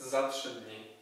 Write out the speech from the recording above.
Za trzy dni.